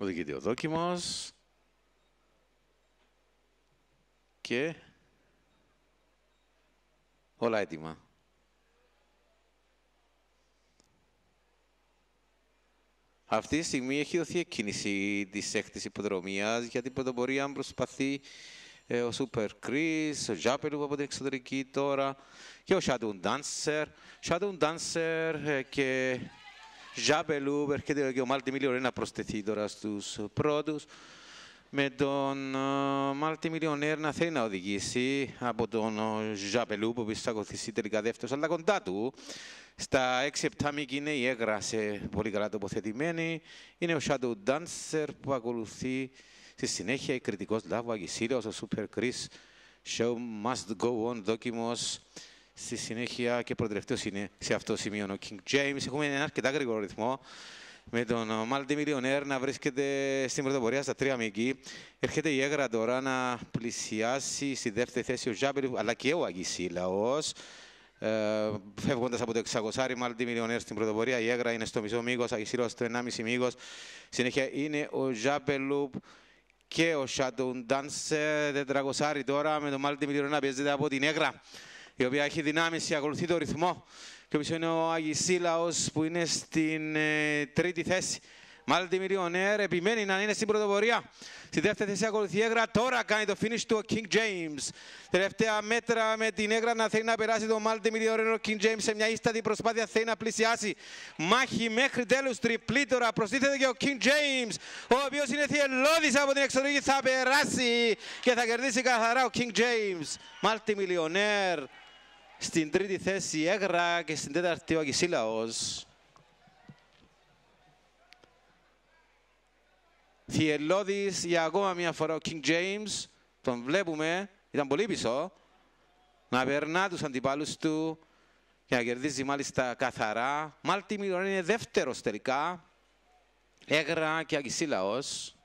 Οδηγείται ο δόκιμος. Και όλα έτοιμα. Αυτή τη στιγμή έχει δοθεί εκκίνηση της έκτη υποδρομίας για την πρωτοπορία προσπαθεί ε, ο Super Chris, ο Ζάπελου από την εξωτερική τώρα και ο Shadow Dancer. Shadow Dancer ε, και Ζάπελου έρχεται και ο Μάλτι Μιλιονέρ να προσθεθεί τώρα στους πρώτους. Με τον Μάλτι Μιλιονέρ να θέλει να οδηγήσει από τον Ζάπελου που θα ακολουθήσει τελικά δεύτερος, αλλά κοντά του. Στα 6-7 μήκη είναι η έγρασε πολύ καλά τοποθετημένη. Είναι ο Shadow Dancer που ακολουθεί Στη συνέχεια, η κριτικός Λάβο Αγισίλαιος, ο Super Chris, Show Must Go On, δόκιμος. Στη συνέχεια και προτρευτός είναι σε αυτό το σημείο ο King James. Έχουμε ένα αρκετά γρήγορο ρυθμό με τον Μάλτι Μιλιονέρ να βρίσκεται στην πρωτοπορία στα τρία μήκη. Έρχεται η Έγρα τώρα να πλησιάσει στη δεύτερη θέση ο Ζάμπελου, αλλά και ο Αγισίλαος. Ε, φεύγοντας από το 600 Μάλτι Μιλιονέρ στην πρωτοπορία, η Έγρα είναι στο μισό μήκος, Αγισίλαος στο 1,5 μήκος. Συνέχεια είναι ο Ζάμπελου και ο Shadow Dancer τετρακοσάρι τώρα με τον Μάλτι Μιλιονέρ να παίζεται από την Έγρα η οποία έχει δυνάμεις και ακολουθεί το ρυθμό. Και πίσω είναι ο Αγισίλαος που είναι στην ε, τρίτη θέση. Μάλτι Μιλιονέρ επιμένει να είναι στην πρωτοπορία. Στη δεύτερη θέση ακολουθεί η Έγρα. Τώρα κάνει το finish του ο King James. Τελευταία μέτρα με την Έγρα να θέλει να περάσει το Μάλτι Μιλιονέρ. Ο King James σε μια ίστατη προσπάθεια θέλει να πλησιάσει. Μάχη μέχρι τέλους τριπλή τώρα. Προστίθεται και ο King James ο οποίος είναι θυελώδης από την εξωτερική. Θα περάσει και θα κερδίσει καθαρά ο King James. Μάλτι Μιλιονέρ στην τρίτη θέση η Έγρα και στην τέταρτη ο Αγισίλαος. Θυελώδης για ακόμα μια φορά ο King James. Τον βλέπουμε, ήταν πολύ πίσω. Να περνά τους αντιπάλους του και να κερδίζει μάλιστα καθαρά. Μάλτι Μιλόν είναι δεύτερος τελικά. Έγρα και Αγισίλαος.